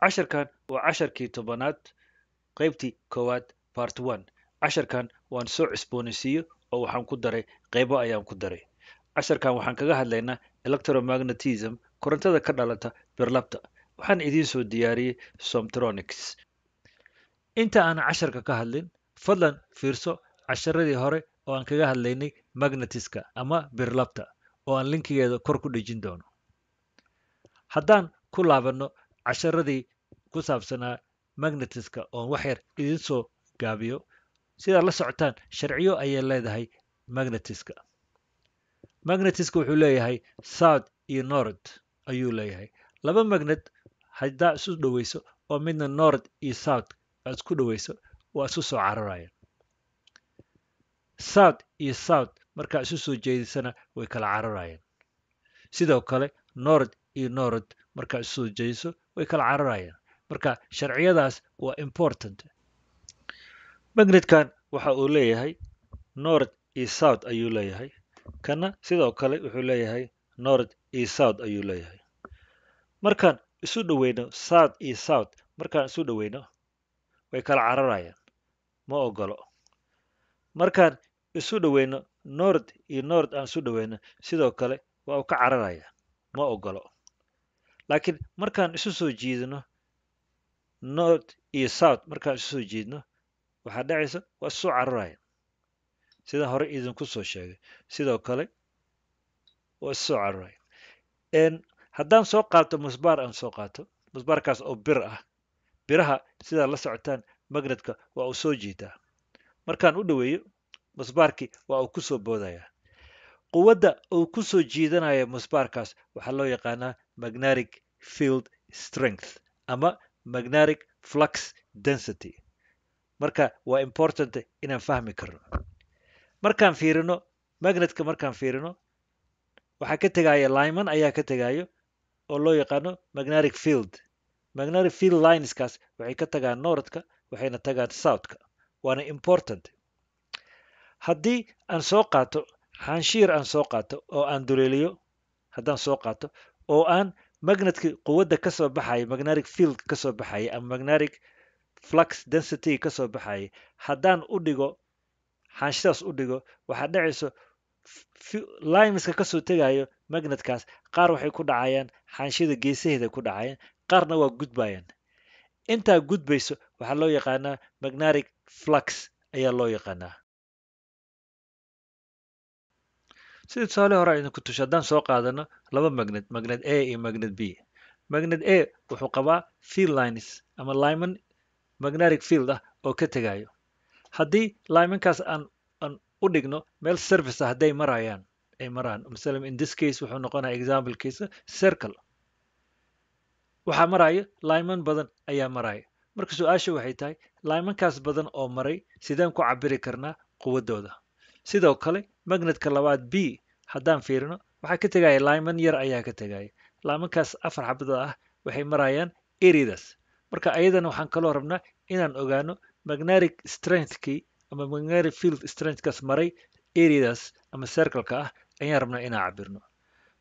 casharkan waa casharkii tobanaad qaybtii koowaad part one. Casharkan waan soo cusboonaysiiyo oo waxaan ku daray qaybo ayaan ku daray. Casharkan waxaan kaga hadlaynaa electromagnetism korontada ka dhalata birlabta. Waxaan idiin soo diyaariyey somtronics. Inta aan casharka ka hadlin fadlan fiirso casharadii hore oo aan kaga hadlaynay magnetiska ama birlabta oo aan linkigeeda kor ku dhejin doono. Haddaan ku laabanno casharadii ku saabsanaa magnetiska oon wax yar idiin soo gaabiyo. Sidaad la socotaan sharciyo ayay leedahay magnetiska magnetiska wuxuu leeyahay south iyo nord ayuu leeyahay. Laba magnet haddaa isu dhoweyso oo midna nord iyo south aad isku dhoweyso waa isu soo cararayaan south iyo south markaa isu soo jeedisana way kala cararayaan. Sidoo kale nord iyo nord markaa isu soo jeediso way kala cararayaan. Marka sharciyadaas waa important. Magnetkan waxa uu leeyahay nord iyo south ayuu leeyahay. Kana sidoo kale wuxuu leeyahay nord iyo south ayuu leeyahay. Markaan isu dhoweyno south iyo south markaan isu dhoweyno way kala cararayaan. Ma ogolo markaan isu dhoweyno nord iyo nord aan isu dhoweyno sidoo kale waa uu ka cararaya ma ogolo laakiin markaan isu soo jiidno nord iyo south markaan isu soo jiidno waxaa dhacaysa waa isu cararaya. Sidaan hore idinku soo sheegay sidoo kale waa isu soo cararaya. Haddaan soo qaato musbaar aan soo qaato musbaarkaas oo bir ah biraha sidaad la socotaan magnetka waa uu soo jiitaa. Markaan u dhoweeyo musbaarkii waa uu ku soo boodaya. Quwadda uu ku soo jiidanaya musbaarkaas waxaa loo yaqaanaa magnetic field strength ama magnetic flux density. Marka waa important inaan fahmi karno. Markaan fiirino magnetka markaan fiirino waxaa ka tegaya lyman ayaa ka tegayo oo loo yaqaano magnetic field. Magnetic field lineskaas waxay ka tagaan nordka waxayna tagaan southka. Waana important. Haddii aan soo qaato xanshiir aan soo qaato oo aan duleeliyo haddaan soo qaato oo aan magnetka quwadda ka soo baxaya magnetic field ka soo baxaya ama magnetic flux density ka soo baxaya haddaan u dhigo xanshidaas u dhigo waxaa dhacayso limeska ka soo tegayo magnetkaas qaar waxay ku dhacayaan xaanshida geesaheeda ku dhacayaan qaarna waa gudbayaan. Intaa gudbayso waxaa loo yaqaanaa magnetic flux ayaa loo yaqaanaa sida tusaale hore idinku tusha haddaan soo qaadano laba magnet magnet a iyo magnet b. Magnet a wuxuu qabaa field lines ama lyman magnetic field ah oo ka tegayo haddii lymankaas aan aan u dhigno meel service ah hadday marayaan ay maraan. Masalan in this case wuxuu noqonaya examplekiisa circle. Waxaa maraya lyman badan ayaa maraya marka su'aasha waxay tahay lymankaas badan oo maray sideen ku cabiri karnaa quwaddooda. Sidoo kale magnetka labaad b haddaan fiirino waxaa ka tegaya lyman yar ayaa ka tegaya lymankaas afar xabada ah waxay marayaan areadas marka ayadana waxaan kaloo rabnaa inaan ogaano magnetic strengthkii ama magnetic field strengthkaas maray areadas ama circleka ah ayaan rabnaa inaan cabirno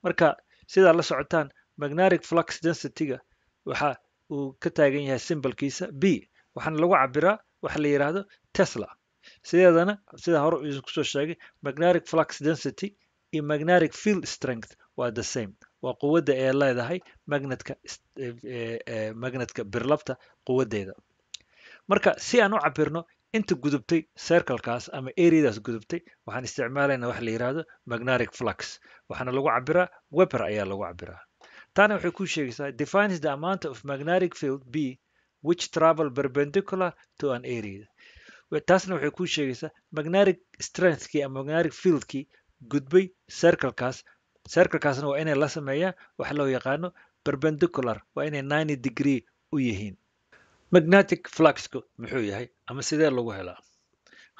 marka sidaa la socotaan magnetic flux densityga waxa uu ka taagan yahay simbolkiisa b. Waxaana lagu cabiraa waxa la yidhaahdo tesla sideedana sida hore idinku soo sheegay? Magnetic flux density iyo magnetic field strength waa the same. Waa quwadda ee leedahay magnetka magnetka birlabta quwaddeeda. Marka si aan u cabirno inta gudubtay circlekaas ama areadaas gudubtay waxaan isticmaalaynaa waxa la yidhaahdo magnetic flux. Waxaana lagu cabiraa weber ayaa lagu cabiraa taana waxay ku sheegaysaa defines the amount of magnetic field b which travel perpendicular to an area taasna waxay ku sheegaysaa magnetic strengthkii ama magnetic fieldkii gudbay circlekaas. Circlekaasna waa inay la sameeyaan waxa loo yaqaano perpendicular waa inay ninety degree u yihiin. Magnetic fluxku muxuu yahay ama sidee lagu helaa?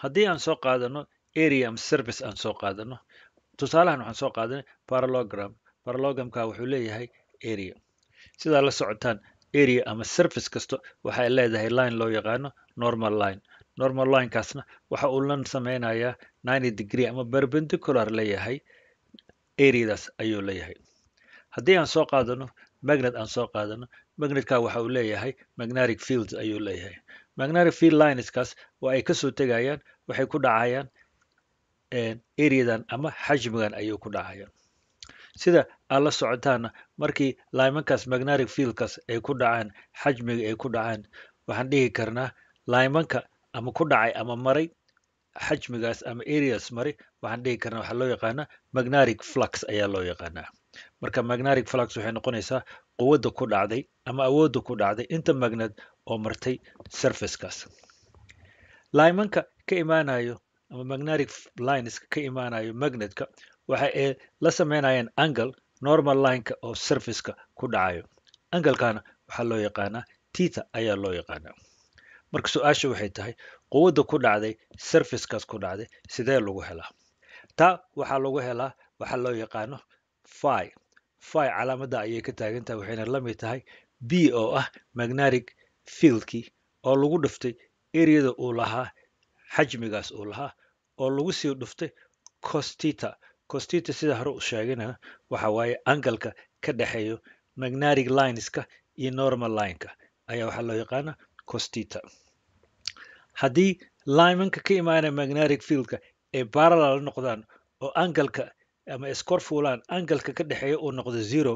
Haddii aan soo qaadano area ama service aan soo qaadano tusaalahan waxaan soo qaadanay parallogram parallogramka wuxuu leeyahay area. Sidaa la socotaan area ama service kasta waxay leedahay line loo yaqaano normal line normal linekaasna. Waxa uu lan sameynayaa ninety degree ama perpendicular leeyahay areadaas ayuu leeyahay. Haddii aan soo qaadano magnet aan soo qaadano magnetka waxa uu leeyahay magnetic fields ayuu leeyahay. Magnetic field lineskaas waa ay ka soo tegayaan waxay ku dhacayaan areadan ama xajmigan ayuu ku dhacayaan. Sida aad la socotaana markii limankaas magnetic fieldkaas ay ku dhacaan xajmiga ay ku dhacaan waxaan dhihi karnaa limanka ama ku dhacay ama maray xajmigaas ama areas maray waxaan dhihi karnaa waxaa loo yaqaanaa magnetic flux ayaa loo yaqaanaa. Marka magnetic flux waxay noqonaysaa quwadda ku dhacday ama awoodda ku dhacday inta magnet oo martay surfacekaas. Limanka ka imaanayo ama magnetic lineska ka imaanayo magnetka waxa ay la sameynayaan angle normal lineka oo surfaceka ku dhacayo. Anglekana waxaa loo yaqaanaa tita ayaa loo yaqaanaa marka su'aasha waxay tahay quwadda ku dhacday surfacekaas ku dhacday sidee lagu helaa? Taa waxaa lagu helaa waxaa loo yaqaano phi. Phi calaamadda ayay ka taagan tahay waxayna la mid tahay b oo ah magnetic fieldkii oo lagu dhiftay areada uu lahaa xajmigaas uu lahaa oo lagu sii dhiftay costita. Costita sida hore u sheegana waxa waaye angalka ka dhexeeyo magnetic lineska iyo normal lineka. Ayaa waxaa loo yaqaana costita haddii limanka ka imaanaya magnetic fieldka ay parallel noqdaan oo angalka ama iskor fuulaan angalka ka dhexeeya uu noqdo zero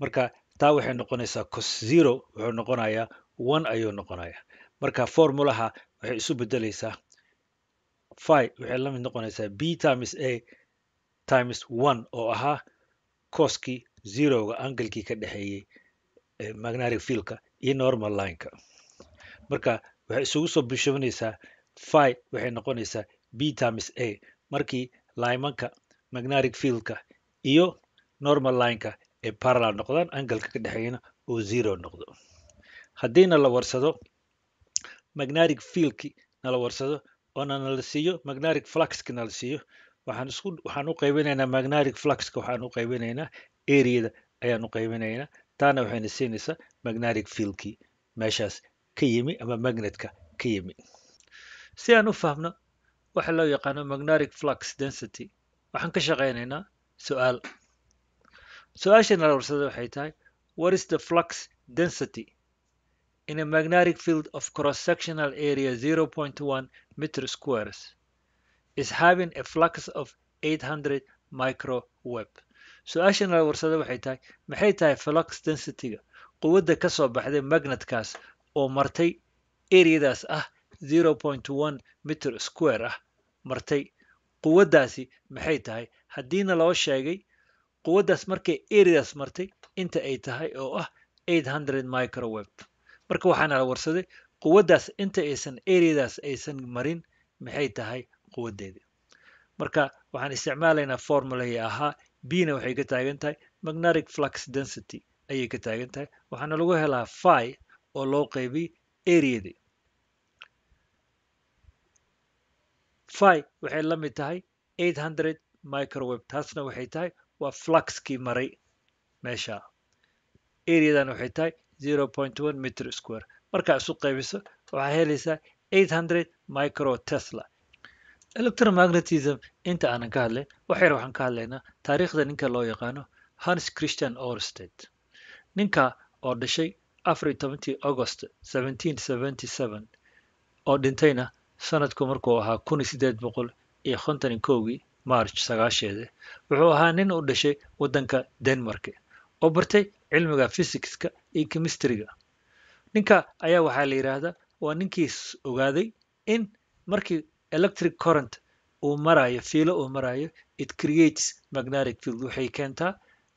marka taa waxay noqonaysaa cos zero wuxuu noqonayaa one ayuu noqonayaa. Marka formulaha waxay isu bedelaysaa phi waxay la mid noqonaysaa b times a times one oo ahaa coskii zeroga angalkii ka dhexeeyey magnetic fieldka iyo normal lineka marka waxay isugu soo bishabanaysaa phi waxay noqonaysaa b times a. Markii limanka magnetic fieldka iyo normal lineka ay parallel noqdaan angalka ka dhexeeyana uu zero noqdo. Haddiina la warsado magnetic fieldki nala warsado oona nala siiyo magnetic fluxki nala siiyo waxaan isku waxaan u qaybinaynaa magnetic fluxka waxaan u qaybinaynaa areada ayaan u qaybinaynaa taana waxayna siinaysaa magnetic fieldkii meeshaas ka yimi ama magnetka ka yimi si aan u fahmno waxa loo yaqaano magnetic flux density. Waxaan ka shaqaynaynaa su'aal. Su'aasha nala warsada waxay tahay what is the flux density in a magnetic field of cross-sectional area 0.1 meter squares? Is having a flux of 800 microweb su'aasha nala warsada waxay tahay maxay tahay flux densityga? Quwadda ka soo baxday magnetkaas oo martay areadaas ah 0.1 meter square ah. Martay quwaddaasi maxay tahay? Haddiina loo sheegay quwaddaas markay areadaas martay inta ay tahay oo ah 800 microweb marka waxaana la warsaday quwaddaas inta aysan areadaas aysan marin maxay tahay quwaddeeda marka waxaan isticmaalaynaa formulahii ahaa bna waxay ka taagan tahay magnetic flux density ayay ka taagan tahay. Waxaana lagu helaa phi oo loo qaybiyey areadi phi waxay la mid tahay 800 microweb taasna waxay tahay waa fluxkii maray meesha. Areadan waxay tahay 0.1 meter square. Markaa isu qaybiso waxaa helaysaa 800 micro tesla. Electromagnetism inta aanan ka hadlayn waxyar waxaan ka hadlaynaa taariikhda ninka loo yaqaano hans christian orsted ninka oo dhashay afar iyo tobantii august 1777 oo dhintayna sanadku markuu ahaa kun iyo sideed boqol iyo konton iyo kowgii march sagaasheeda wuxuu ahaa nin u dhashay waddanka denmark oo bartay cilmiga physicska iyo chemistryga ninka ayaa waxaa la yidhaahdaa waa ninkii ogaaday in markii electric current uu marayo fiilo uu marayo it creates magnetic field. Waxay keentaa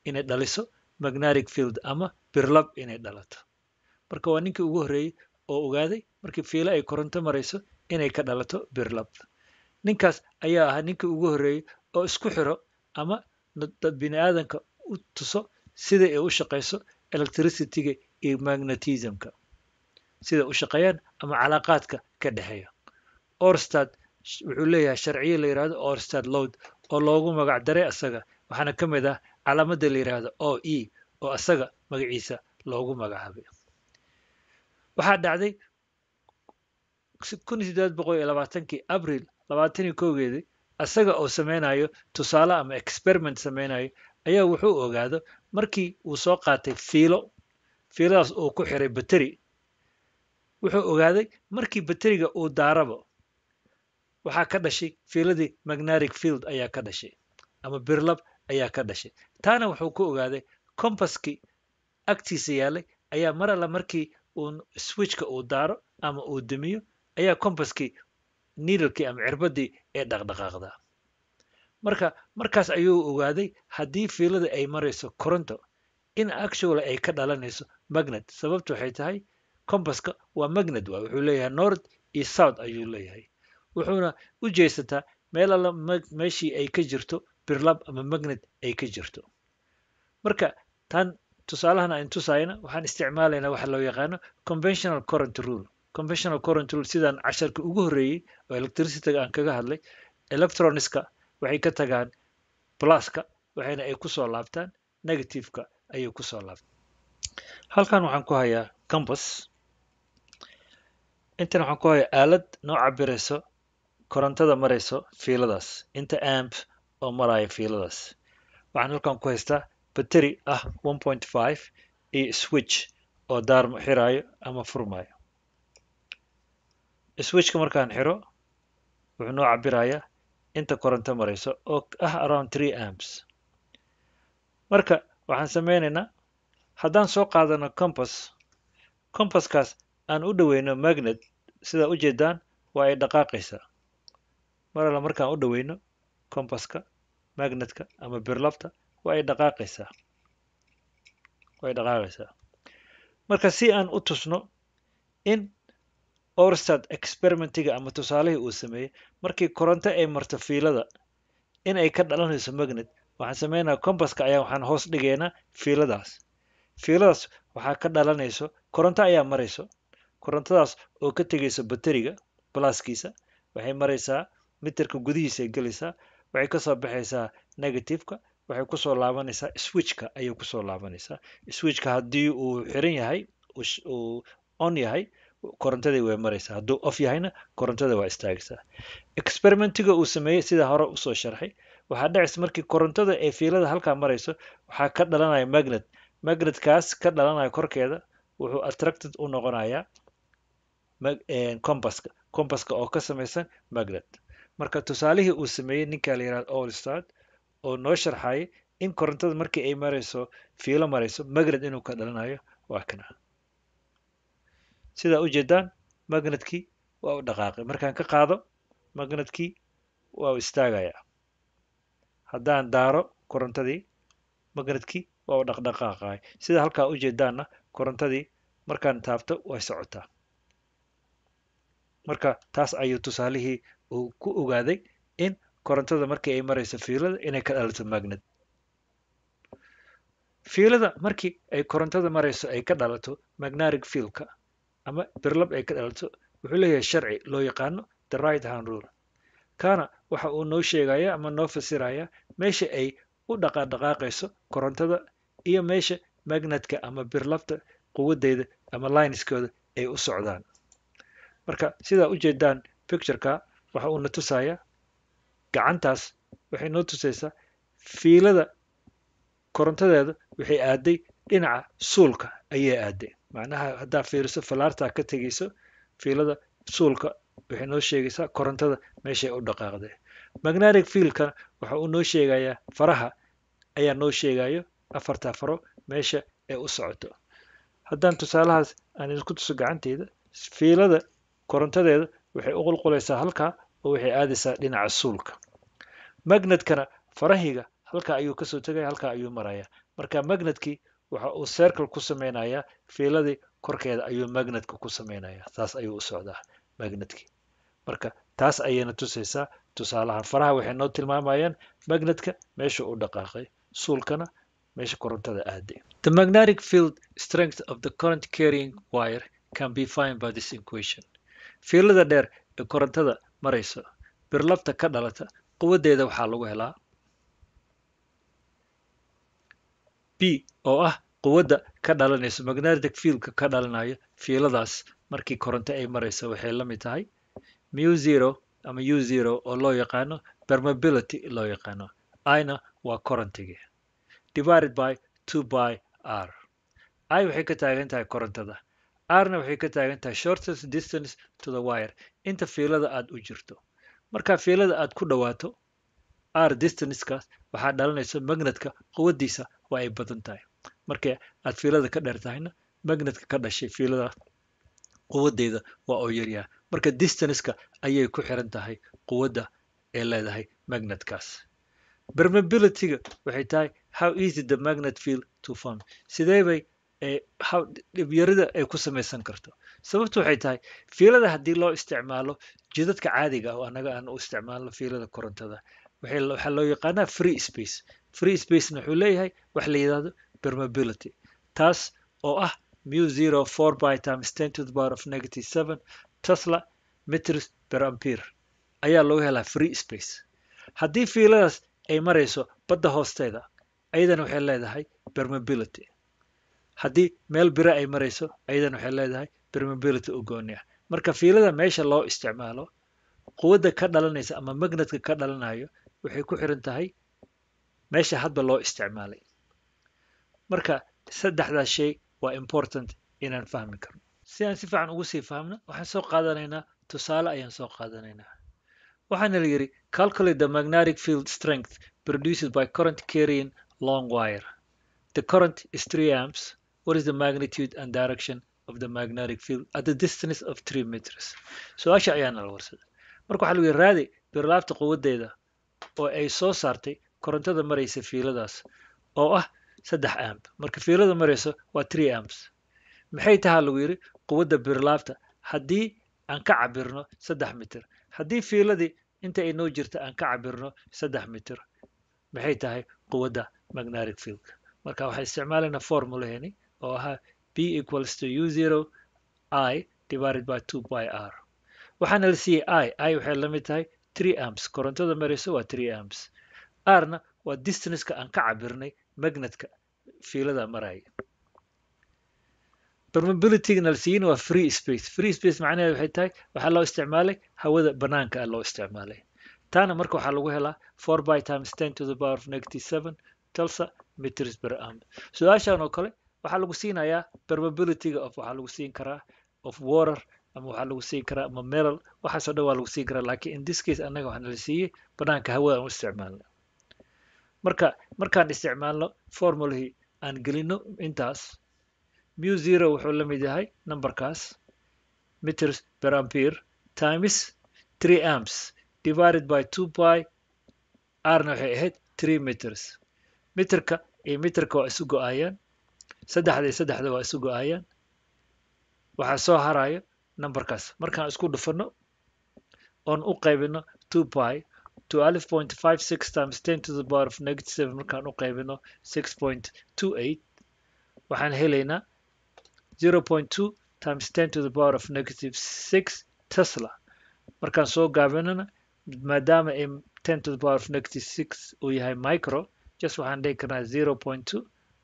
inay dhaliso magnetic field ama birlab inay dhalato marka waa ninkii ugu horreeyey oo ogaaday markii fiilo ay koronto marayso inay ka dhalato birlab ninkaas ayaa ahaa ninkii ugu horreeyey oo isku xiro ama bini aadanka u tuso sida ay u shaqayso electricityga iyo magnetismka sida u shaqeeyaan ama calaaqaadka ka dhexeeya. Orstad wuxuu leeyahay sharciyo la yidhahdo orstad load oo loogu magac daray asaga waxaana ka mid ah calaamada la yidhaahdo o e oo asaga magaciisa loogu magacaabay waxaa dhacday labaatankii abril labaatan iyo kowgeedii asaga oo sameynayo tusaale ama experiment sameynayo ayaa wuxuu ogaado markii uu soo qaatay fiilo fiiladaas uu ku xiray bateri wuxuu ogaaday markii bateriga uu daarabo waxaa ka dhashay fiiladii magnetic field ayaa ka dhashay ama birlab ayaa ka dhashay. Taana wuxuu ku ogaaday compaskii agtiisa yaalay ayaa mar alla markii uu switchka uu daaro ama uu demiyo ayaa compaskii needlekii ama cirbadii ee dhaqdhaqaaqdaa marka markaas ayuu ogaaday haddii fiilada ay marayso coronto in actually ay ka dhalanayso magnet. Sababtu waxay tahay compaska waa magnet waa wuxuu leeyahay north iyo south ayuu leeyahay. Wuxuuna u jeesataa meel alla meeshii ay ka jirto birlab ama magnet ay ka jirto. Marka tan tusaalahan aan tusayna waxaan isticmaalaynaa waxa loo yaqaano conventional current rule. Conventional current rule sidaan casharka ugu horreeyey oo electricityga aan kaga hadlay electroniska waxay ka tagaan pluska waxayna ay ku soo laabtaan negativeka ayay ku soo laabtaan. Halkan waxaan ku hayaa compass. Intan waxaan ku hayaa aalad noo cabirayso korontada marayso fiiladaas. Inta amp oo maraya fiiladaas. Waxaan halkan ku haystaa battery ah iyo switch oo daarmo xiraayo ama furmaayo. Switchka markaan xiro wuxuu noo cabirayaa inta koronto marayso oo ah around three amps. Marka waxaan sameynaynaa haddaan soo qaadano compass compasskaas aan u dhoweyno magnet sidaa u jeedaan waa ay dhaqaaqaysaa. Mar alla markaan u dhoweyno compaska magnetka ama birlabta waa ay dhaqaaqaysaa. Waa ay dhaqaaqaysaa. Marka si aan u tusno in orstad experimentiga ama tusaalihii uu sameeyey markii koronto ay marto fiilada in ay ka dhalanayso magnet waxaan sameynaa compaska ayaa waxaan hoos dhigaynaa fiiladaas. Fiiladaas waxaa ka dhalanayso koronto ayaa marayso. Korontadaas oo ka tegayso bateriga blaskiisa waxay maraysaa miterka gudihiisa ay gelaysaa waxay ka soo baxaysaa negativeka waxay ku soo laabanaysaa switchka ayay ku soo laabanaysaa. Switchka haddii uu xiran yahay uu on yahay korontadii way maraysaa. Hadduu off yahayna korontada waa istaagaysaa. Experimentiga uu sameeyey sida hore u soo sharxay. Waxaa dhacaysa markii korontada ee fiilada halkaa marayso waxaa ka dhalanaya magnet. Magnetkaas ka dhalanaya korkeeda wuxuu attracted u noqonayaa compaska compaska oo ka samaysan magnet. Marka tusaalihii uu sameeyey ninka la yihahdo allstad oo noo sharxayay in korontada markii ay marayso fiilo marayso magnet inuu ka dhalanayo waa kana. Sidaa u jeedaan magnetkii waa u dhaqaaqay. Markaan ka qaado magnetkii waa u istaagayaa haddaan daaro korontadii magnetkii waa u dhaqdhaqaaqay. Sida halkaa u jeedaanna korontadii markaan taabto way socotaa. Marka taas ayuu tusaalihii uu ku ogaaday in korontada markii ay marayso fiilada inay ka dhalato magnet fiilada markii ay korontada marayso ay ka dhalato magnetic fieldka ama birlab ay ka dhalato wuxuu leeyahay sharci loo yaqaano the right hand rule. Kaana waxa uu noo sheegaya ama noo fasiraya meesha ay u dhaqaadhaqaaqayso korontada iyo meesha magnetka ama birlabta quwadeeda ama lineskooda ay u socdaan. Marka sidaa u jeedaan pictureka waxa uuna tusayaa gacantaas waxay noo tusaysaa fiilada korontadeeda waxay aaday dhinaca suulka ayay aaday. Macnaha haddaa fiiriso falaartaa ka tegayso fiilada suulka waxay noo sheegaysaa korontada meeshay u dhaqaaqday. Magnetic fieldkana waxa uu noo sheegayaa faraha ayaa noo sheegayo afartaa faro meesha ay u socoto. Haddaan tusaalahaas aan idinku tuso gacanteyda fiilada korontadeeda waxay u qulqulaysaa halkaa oo waxay aadaysaa dhinaca suulka. Magnetkana farahiga halkaa ayuu ka soo tegaya halkaa ayuu maraya. Marka magnetkii waxa uu circle ku sameynayaa fiiladii korkeeda ayuu magnetka ku sameynaya. Saas ayuu u socdaa magnetkii marka taas ayayna tusaysaa tusaalaha faraha waxay noo tilmaamayaan magnetka meesha u dhaqaaqay suulkana meesha korontada aaday. The magnetic field strength of the current carrying wire can be find by this equation. Fiilada dheer ee korontada marayso. Birlabta ka dhalata quwadeeda waxaa lagu helaa. B oo ah quwadda ka dhalanayso magnetic fieldka ka dhalanayo fiiladaas markii koronto ay marayso waxay la mid tahay mu zero ama u zero oo loo yaqaano permeability loo yaqaano. Ina waa corontigii divided by two by r. I waxay ka taagan tahay korontada rna waxay ka taagan tahay shortest distance to the wire. Inta fiilada aad u jirto. Markaa fiilada aad ku dhawaato r distancekaas waxaa dhalanaysa magnetka quwaddiisa waa ay badan tahay. Markii aad fiilada ka dheer tahayna magnetka ka dhashay fiilada quwaddeeda waa oo yaryaha marka distanceka ayay ku xiran tahay quwadda ee leedahay magnetkaas permeabilityga waxay tahay how easy the magnet field to form. Sidee bay dhibyarida ay ku samaysan karto. Sababtu waxay tahay fiilada haddii loo isticmaalo jidadka caadiga ah oo annaga aan u isticmaalno fiilada korontada waxaa loo yaqaanaa free space. Free spacena wuxuu leeyahay wax la yidhaahdo permeability. Taas oo ah mu zero four by times ten to the power of negative seven tesla meters per ampere. Ayaa lagu helaa free space. Haddii fiiladaas ay marayso badda hoosteeda ayadana waxay leedahay permeability haddii meel bira ay marayso ayadana waxay leedahay permeability u gooni ah marka fiilada meesha loo isticmaalo quwadda ka dhalanaysa ama magnetka ka dhalanayo waxay ku xiran tahay meesha hadba loo isticmaalay. Marka saddexdaas shay waa important inaan fahmi karno. Si aan si fiican ugu sii fahmno waxaan soo qaadanaynaa tusaale ayaan soo qaadanaynaa. Waxaana la yidhi calculate the magnetic field strength produced by current carrying long wire. The current is 3 amps what is the magnitude and direction of the magnetic field at the distance of 3 meters? Su'aasha ayaana la warsaday marka waxaa lagu yidhi raadi birlaabta quwaddeeda oo ay soo saartay korontada maraysa fiiladaas oo ah saddex amp. Marka fiilada marayso waa 3 amps. Maxay tahaa lagu yidhi quwadda birlaabta haddii aan ka cabirno saddex mitir haddii fiiladii inta ay noo jirta aan ka cabirno saddex mitir maxay tahay quwadda magnetic field marka waxaan isticmaalaynaa formulaheeni oo ahaa b equals to u zero i divided by two by r. Waxaana la siiyey i i waxay la mid tahay three amps. Korontada marayso waa three amps. Rna waa distanceka aan ka cabirnay magnetka fiilada maraya permeabilitygana la siiyeyna waa free space. Free space macnaheed waxay tahay waxaa loo isticmaalay hawada banaanka ah loo isticmaalay. Taana marka waxaa lagu helaa four by times ten to the power of negative seven telsa meters per amp. Su'aashan oo kale waxaa lagu siinayaa permeabilityga of waxaa lagu siin karaa of water ama waxaa lagu siin karaa ama meral waxaasoo dhan waa lagu siin karaa laakiin in this case annaga waxaana la siiyey banaanka hawada aan u isticmaalno. Marka markaan isticmaalno formulahii aan gelino intaas mu zero wuxuu la mid yahay numberkaas meters per ampere times three amps divided by two by rna waxay ahayd three meters. Mitirka iyo mitirka waa isu go'ayaan saddexda iyo saddexda waa isu go'ayaan waxaa soo harayo numberkaas markaan isku dhufano oon u qaybino two by twelve point five six times ten to the power of negative seven markaan u qaybino six point two eight waxaan helaynaa zero point two times ten to the power of negative six tesla. Markaan soo gaabinana maadaama ay ten to the power of negative six uu yahay micro just waxaan dhihi karnaa zero point two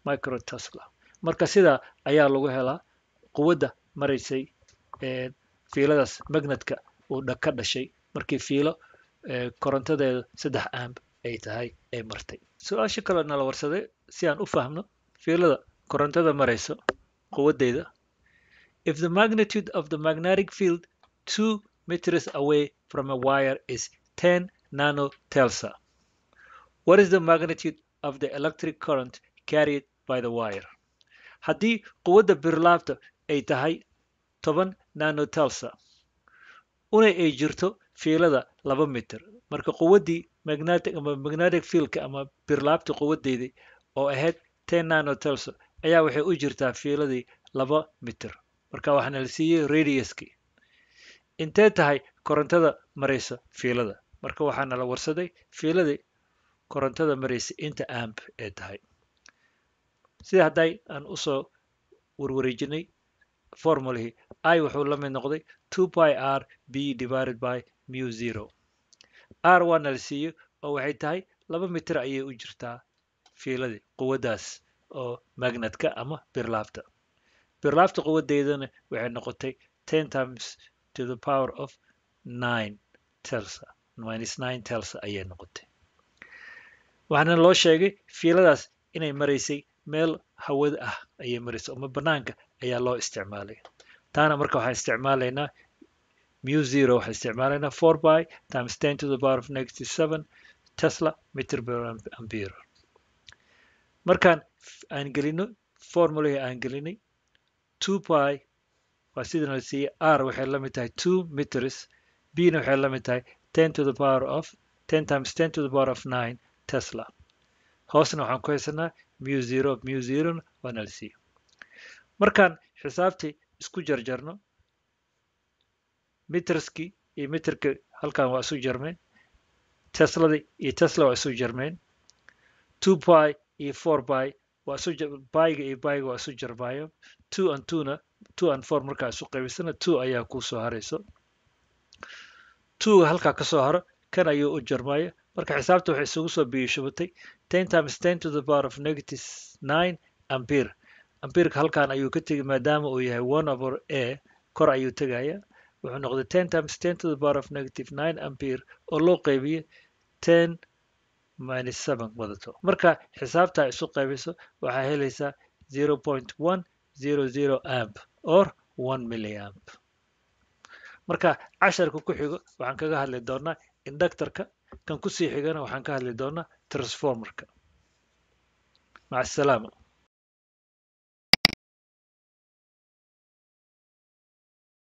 micro tesla marka sidaa ayaa lagu helaa quwadda maraysay fiiladaas magnetka uu ka dhashay markii fiilo korontadeeda saddex amp ay tahay ay martay. Su'aasha kaloo nala warsaday si aan u fahmno fiilada korontada marayso quwaddeeda if the magnitude of the magnetic field two meters away from a wire is 10 nanotelsa what is the magnitude of the electric current carried by the wire haddii quwadda birlaabta ay tahay toban nanotelsa una ay jirto fiilada laba mitir. Marka quwaddii magnetic ama magnetic fieldka ama birlaabta quwaddeedii oo ahayd ten nanotelsa ayaa waxay u jirtaa fiiladii laba mitir. Marka waxaana la siiyey radiuskii intee tahay korontada maraysa fiilada? Marka waxaana la warsaday fiiladii korontada maraysa inta amp ee tahay sida hadday aan u soo warwareejinay formulahii i wuxuu la mid noqday two by r b divided by mu zero. R waana la siiyey oo waxay tahay laba mitir ayay u jirtaa fiiladii quwaddaas oo magnetka ama birlaabta. Birlaabta quwaddeedana waxay noqotay ten times to the power of nine telsa minus nine telsa ayay noqotay. Waxaana loo sheegay fiiladaas inay maraysay meel hawada ah ayay maraysay ama banaanka ayaa loo isticmaalay. Taana marka waxaan isticmaalaynaa mu zero waxaan isticmaalaynaa four by times ten to the power of negative seven tesla meter per ampere. Markaan aan gelino formulahii aan gelinay two by waa sidana la siiyey r waxay la mid tahay two meters b na waxay la mid tahay ten to the power of ten times ten to the power of nine tesla hoosna waxaan ku haysanaa mu zero mu zero waana la siiyey markaan xisaabtii isku jarjarno meterskii iyo meterka halkan waa isu jarmeen tesladii iyo tesla waa isu jarmeen two by iyo four by waa isu byga iyo byga waa isu jarmaayo two and twona two and four markaa isu qaybisana two ayaa kuu soo harayso. Twoga halkaa ka soo haro kan ayuu u jarmaayo marka xisaabta waxay isugu soo biyishubatay ten times ten to the power of negative nine ampere. Ampireka halkan ayuu ka tegi maadaama uu yahay one over a kor ayuu tegaya wuxuu noqday ten times ten to the power of negative nine ampere oo loo qaybiyo ten minus seven wadato. Marka xisaabtaa isu qaybiso waxaa helaysaa zero point one zero zero amp or one milliamp. Marka casharka ku xigo waxaan kaga hadli doonaa inductorka kan ku sii xigana waxaan ka hadli doonaa transformerka. Maca